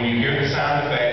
When you hear the sound effect,